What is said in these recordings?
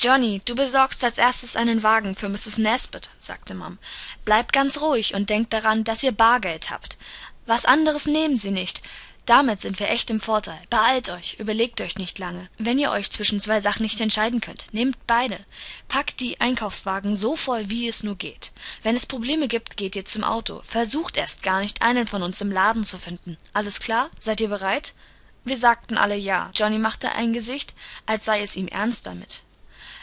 johnny du besorgst als erstes einen wagen für mrs nesbit sagte mom. Bleibt ganz ruhig und denkt daran dass ihr bargeld habt. Was anderes nehmen sie nicht. Damit sind wir echt im vorteil. Beeilt euch überlegt euch nicht lange. Wenn ihr euch zwischen zwei sachen nicht entscheiden könnt nehmt beide. Packt die einkaufswagen so voll wie es nur geht. Wenn es probleme gibt geht ihr zum auto. Versucht erst gar nicht einen von uns im laden zu finden. Alles klar? Seid ihr bereit? Wir sagten alle ja. Johnny machte ein gesicht als sei es ihm ernst damit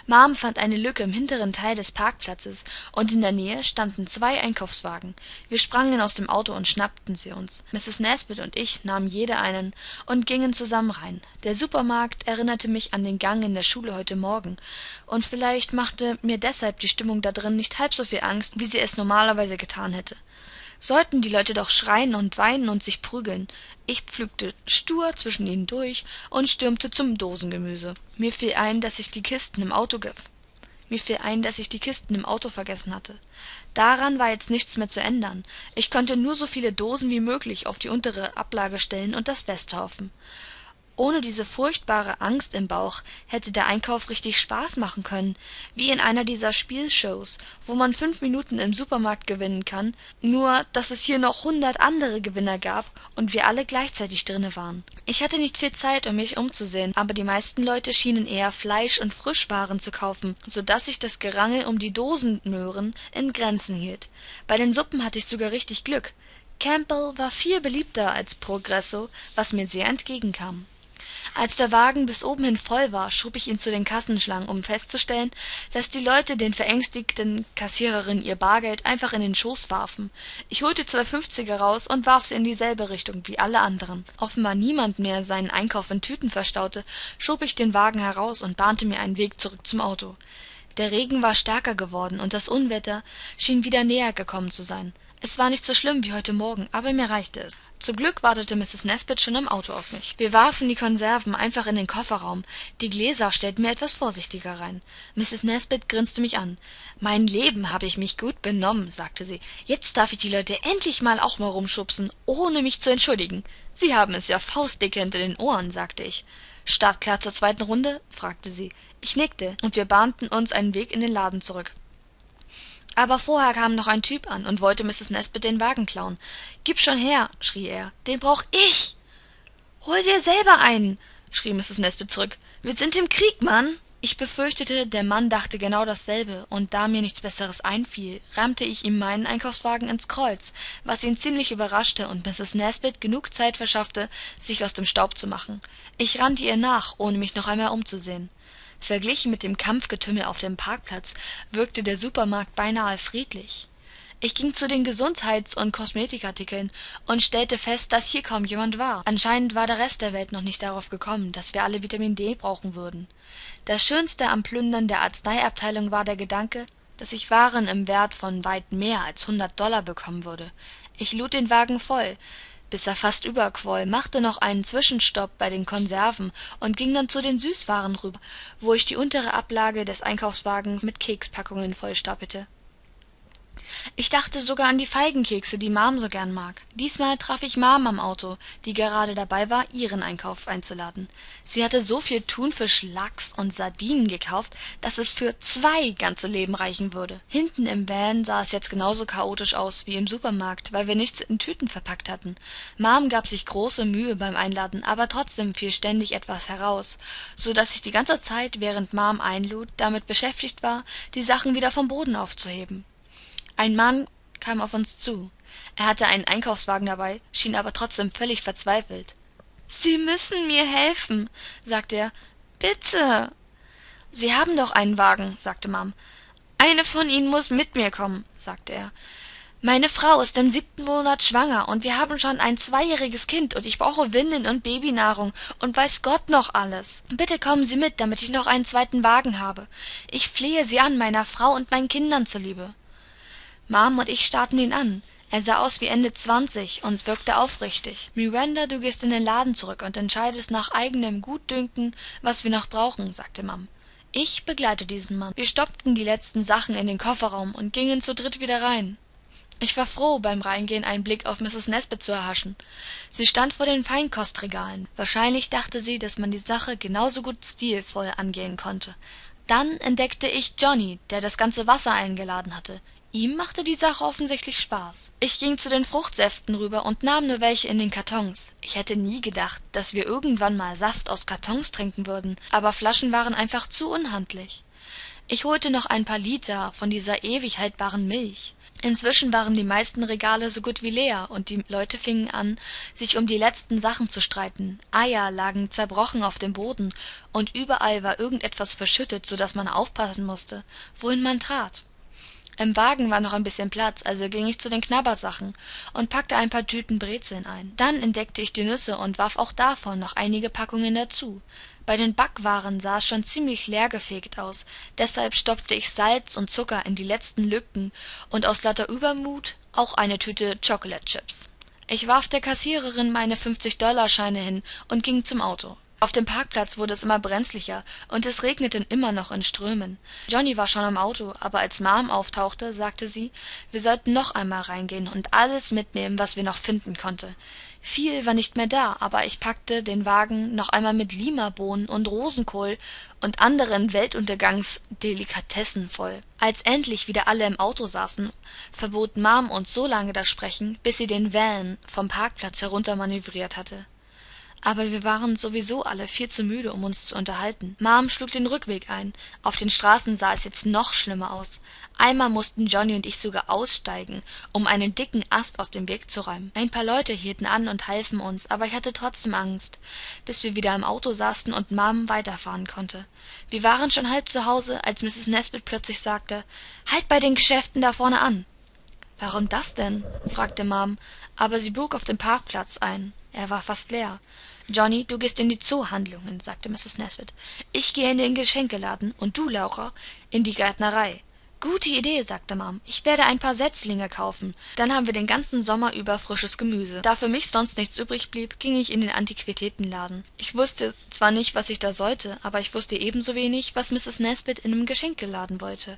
mom fand eine lücke im hinteren teil des parkplatzes und in der nähe standen zwei einkaufswagen. Wir sprangen aus dem auto und schnappten sie uns. Mrs nesbit und ich nahmen jede einen und gingen zusammen rein. Der supermarkt erinnerte mich an den gang in der schule heute morgen. Und vielleicht machte mir deshalb die stimmung da drin nicht halb so viel angst wie sie es normalerweise getan hätte sollten die leute doch schreien und weinen und sich prügeln. Ich pflügte stur zwischen ihnen durch und stürmte zum dosengemüse. Mir fiel ein dass ich die kisten im auto mir fiel ein dass ich die kisten im auto vergessen hatte. Daran war jetzt nichts mehr zu ändern. Ich konnte nur so viele dosen wie möglich auf die untere ablage stellen und das beste hoffen ohne diese furchtbare angst im bauch hätte der einkauf richtig spaß machen können wie in einer dieser spielshows wo man fünf minuten im supermarkt gewinnen kann nur dass es hier noch hundert andere gewinner gab und wir alle gleichzeitig drinne waren. Ich hatte nicht viel zeit um mich umzusehen aber die meisten leute schienen eher fleisch und frischwaren zu kaufen so dass sich das gerangel um die dosenmöhren in grenzen hielt. Bei den suppen hatte ich sogar richtig glück. Campbell war viel beliebter als progresso was mir sehr entgegenkam als der wagen bis oben hin voll war schob ich ihn zu den kassenschlangen um festzustellen dass die leute den verängstigten kassiererinnen ihr bargeld einfach in den schoß warfen. Ich holte zwei fünfziger raus und warf sie in dieselbe richtung wie alle anderen. Offenbar niemand mehr seinen einkauf in tüten verstaute schob ich den wagen heraus und bahnte mir einen weg zurück zum auto. Der regen war stärker geworden und das unwetter schien wieder näher gekommen zu sein es war nicht so schlimm wie heute morgen aber mir reichte es. Zum glück wartete mrs nesbit schon im auto auf mich. Wir warfen die konserven einfach in den kofferraum. Die gläser stellten wir etwas vorsichtiger rein. Mrs nesbit grinste mich an. Mein leben habe ich mich gut benommen sagte sie. Jetzt darf ich die leute endlich mal auch mal rumschubsen ohne mich zu entschuldigen. Sie haben es ja faustdicke hinter den ohren sagte ich. Startklar zur zweiten runde? fragte sie. Ich nickte und wir bahnten uns einen weg in den laden zurück aber vorher kam noch ein typ an und wollte mrs nesbit den wagen klauen. Gib schon her schrie er. Den brauch ich. Hol dir selber einen schrie mrs nesbit zurück. Wir sind im krieg mann. Ich befürchtete der mann dachte genau dasselbe. Und da mir nichts besseres einfiel rammte ich ihm meinen einkaufswagen ins kreuz was ihn ziemlich überraschte und mrs nesbit genug zeit verschaffte sich aus dem staub zu machen. Ich rannte ihr nach ohne mich noch einmal umzusehen verglichen mit dem kampfgetümmel auf dem parkplatz wirkte der supermarkt beinahe friedlich. Ich ging zu den gesundheits und kosmetikartikeln und stellte fest dass hier kaum jemand war. Anscheinend war der rest der welt noch nicht darauf gekommen dass wir alle vitamin d brauchen würden. Das schönste am plündern der arzneiabteilung war der gedanke dass ich waren im wert von weit mehr als hundert dollar bekommen würde. Ich lud den wagen voll bis er fast überquoll machte noch einen zwischenstopp bei den konserven und ging dann zu den süßwaren rüber wo ich die untere ablage des einkaufswagens mit kekspackungen vollstapelte ich dachte sogar an die feigenkekse die mom so gern mag. Diesmal traf ich mom am auto die gerade dabei war ihren einkauf einzuladen. Sie hatte so viel thunfisch lachs und sardinen gekauft dass es für zwei ganze leben reichen würde. Hinten im van sah es jetzt genauso chaotisch aus wie im supermarkt weil wir nichts in tüten verpackt hatten. Mom gab sich große mühe beim einladen aber trotzdem fiel ständig etwas heraus so dass ich die ganze zeit während mom einlud damit beschäftigt war die sachen wieder vom boden aufzuheben ein mann kam auf uns zu. Er hatte einen einkaufswagen dabei schien aber trotzdem völlig verzweifelt. Sie müssen mir helfen sagte er. Bitte sie haben doch einen wagen sagte mom. Eine von ihnen muss mit mir kommen sagte er. Meine frau ist im siebten monat schwanger und wir haben schon ein zweijähriges kind und ich brauche windeln und babynahrung und weiß gott noch alles. Bitte kommen sie mit damit ich noch einen zweiten wagen habe. Ich flehe sie an meiner frau und meinen kindern zuliebe mom und ich starrten ihn an. Er sah aus wie ende zwanzig und wirkte aufrichtig. Miranda du gehst in den laden zurück und entscheidest nach eigenem gutdünken was wir noch brauchen sagte mom. Ich begleitete diesen mann. Wir stopften die letzten sachen in den kofferraum und gingen zu dritt wieder rein. Ich war froh beim reingehen einen blick auf mrs nesbit zu erhaschen. Sie stand vor den feinkostregalen. Wahrscheinlich dachte sie dass man die sache genau so gut stilvoll angehen konnte. Dann entdeckte ich johnny der das ganze wasser eingeladen hatte ihm machte die sache offensichtlich spaß. Ich ging zu den fruchtsäften rüber und nahm nur welche in den kartons. Ich hätte nie gedacht dass wir irgendwann mal saft aus kartons trinken würden aber flaschen waren einfach zu unhandlich. Ich holte noch ein paar liter von dieser ewig haltbaren milch. Inzwischen waren die meisten regale so gut wie leer und die leute fingen an sich um die letzten sachen zu streiten. Eier lagen zerbrochen auf dem boden und überall war irgend etwas verschüttet so dass man aufpassen musste wohin man trat im wagen war noch ein bisschen platz also ging ich zu den knabbersachen und packte ein paar tüten brezeln ein. Dann entdeckte ich die nüsse und warf auch davon noch einige packungen dazu. Bei den backwaren sah es schon ziemlich leergefegt aus deshalb stopfte ich salz und zucker in die letzten lücken und aus lauter übermut auch eine tüte chocolatechips ich warf der kassiererin meine fünfzigdollarscheine hin und ging zum auto auf dem parkplatz wurde es immer brenzlicher und es regnete immer noch in strömen. Johnny war schon am auto aber als ma'm auftauchte sagte sie wir sollten noch einmal reingehen und alles mitnehmen was wir noch finden konnten viel war nicht mehr da aber ich packte den wagen noch einmal mit limabohnen und rosenkohl und anderen weltuntergangsdelikatessen voll. Als endlich wieder alle im auto saßen verbot ma'm uns so lange das sprechen bis sie den van vom parkplatz heruntermanövriert hatte aber wir waren sowieso alle viel zu müde um uns zu unterhalten. Ma'm schlug den rückweg ein. Auf den straßen sah es jetzt noch schlimmer aus. Einmal mussten johnny und ich sogar aussteigen um einen dicken ast aus dem weg zu räumen. Ein paar leute hielten an und halfen uns aber ich hatte trotzdem angst bis wir wieder im auto saßen und ma'm weiterfahren konnte. Wir waren schon halb zu hause als mrs nesbit plötzlich sagte halt bei den geschäften da vorne an. Warum das denn? fragte ma'm aber sie bog auf den parkplatz ein er war fast leer. Johnny du gehst in die zoohandlungen sagte mrs nesbit. Ich gehe in den geschenkeladen und du laura in die gärtnerei. Gute idee sagte ma'm ich werde ein paar setzlinge kaufen. Dann haben wir den ganzen sommer über frisches gemüse. Da für mich sonst nichts übrig blieb ging ich in den antiquitätenladen. Ich wusste zwar nicht was ich da sollte aber ich wusste ebensowenig was mrs nesbit in dem geschenkeladen wollte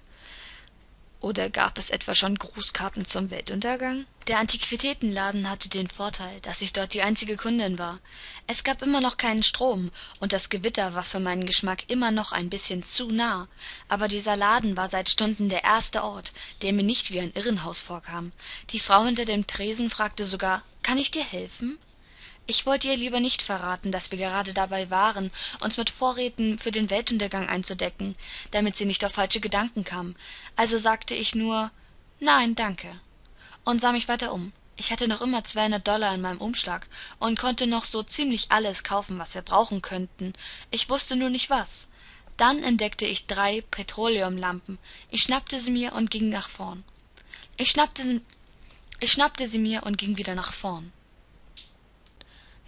oder gab es etwa schon grußkarten zum weltuntergang? Der antiquitätenladen hatte den vorteil dass ich dort die einzige kundin war. Es gab immer noch keinen strom und das gewitter war für meinen geschmack immer noch ein bisschen zu nah. Aber dieser laden war seit stunden der erste ort der mir nicht wie ein irrenhaus vorkam. Die frau hinter dem tresen fragte sogar kann ich dir helfen ich wollte ihr lieber nicht verraten dass wir gerade dabei waren uns mit vorräten für den weltuntergang einzudecken damit sie nicht auf falsche gedanken kam. Also sagte ich nur nein danke. Und sah mich weiter um. Ich hatte noch immer zweihundert dollar in meinem umschlag und konnte noch so ziemlich alles kaufen was wir brauchen könnten. Ich wusste nur nicht was. Dann entdeckte ich drei petroleumlampen. Ich schnappte sie mir und ging nach vorn. Ich schnappte sie, ich schnappte sie mir und ging wieder nach vorn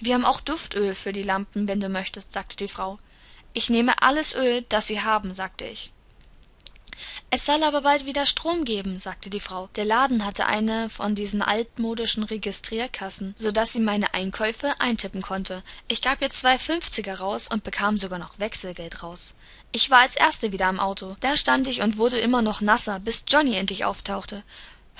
wir haben auch duftöl für die lampen wenn du möchtest sagte die frau. Ich nehme alles öl das sie haben sagte ich. Es soll aber bald wieder strom geben sagte die frau. Der laden hatte eine von diesen altmodischen registrierkassen so dass sie meine einkäufe eintippen konnte. Ich gab ihr zwei fünfziger raus und bekam sogar noch wechselgeld raus. Ich war als erste wieder am auto. Da stand ich und wurde immer noch nasser bis johnny endlich auftauchte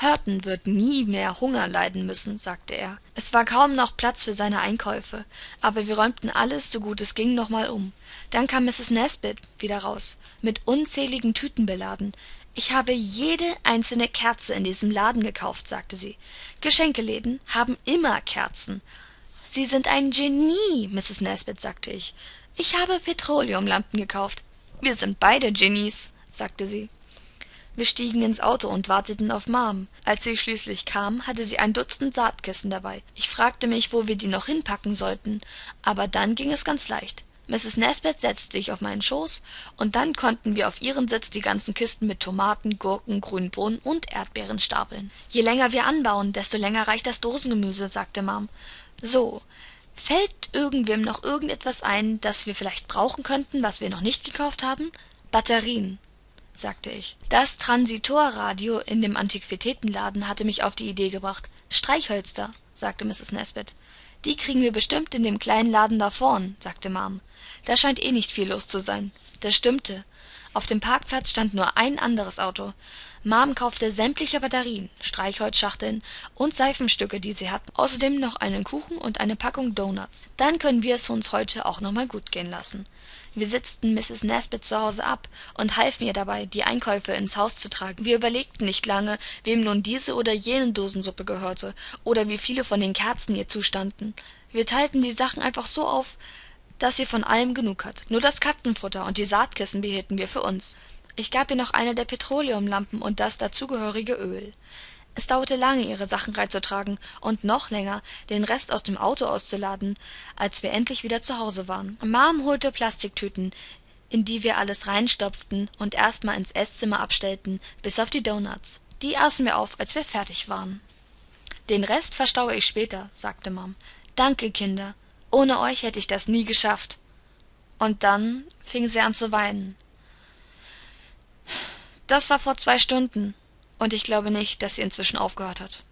Hurton wird nie mehr Hunger leiden müssen, sagte er. Es war kaum noch Platz für seine Einkäufe, aber wir räumten alles, so gut es ging, nochmal um. Dann kam Mrs. Nesbit wieder raus, mit unzähligen Tüten beladen. Ich habe jede einzelne Kerze in diesem Laden gekauft, sagte sie. Geschenkeläden haben immer Kerzen. Sie sind ein Genie, Mrs. Nesbit, sagte ich. Ich habe Petroleumlampen gekauft. Wir sind beide Genies, sagte sie wir stiegen ins auto und warteten auf ma'm als sie schließlich kam hatte sie ein dutzend saatkissen dabei. Ich fragte mich wo wir die noch hinpacken sollten. Aber dann ging es ganz leicht. Mrs nesbit setzte sich auf meinen schoß und dann konnten wir auf ihren sitz die ganzen kisten mit tomaten gurken grünen bohnen und erdbeeren stapeln. Je länger wir anbauen desto länger reicht das dosengemüse sagte ma'm so fällt irgendwem noch irgend etwas ein das wir vielleicht brauchen könnten was wir noch nicht gekauft haben? Batterien sagte ich. Das transitorradio in dem antiquitätenladen hatte mich auf die idee gebracht. Streichhölzer sagte mrs nesbit. Die kriegen wir bestimmt in dem kleinen laden da vorn sagte ma'm da scheint eh nicht viel los zu sein. Das stimmte. Auf dem parkplatz stand nur ein anderes auto mom kaufte sämtliche batterien streichholzschachteln und seifenstücke die sie hatten. Außerdem noch einen kuchen und eine packung doughnuts dann können wir es uns heute auch noch mal gut gehen lassen. Wir setzten mrs nesbit zu hause ab und halfen ihr dabei die einkäufe ins haus zu tragen. Wir überlegten nicht lange wem nun diese oder jene dosensuppe gehörte oder wie viele von den kerzen ihr zustanden. Wir teilten die sachen einfach so auf dass sie von allem genug hat. Nur das katzenfutter und die saatkissen behielten wir für uns ich gab ihr noch eine der petroleumlampen und das dazugehörige öl. Es dauerte lange ihre sachen reinzutragen und noch länger den rest aus dem auto auszuladen als wir endlich wieder zu hause waren. Mom holte plastiktüten in die wir alles reinstopften und erst mal ins eßzimmer abstellten bis auf die doughnuts die aßen wir auf als wir fertig waren. Den rest verstaue ich später sagte mom. Danke kinder. Ohne euch hätte ich das nie geschafft. Und dann fing sie an zu weinen das war vor zwei stunden. Und ich glaube nicht dass sie inzwischen aufgehört hat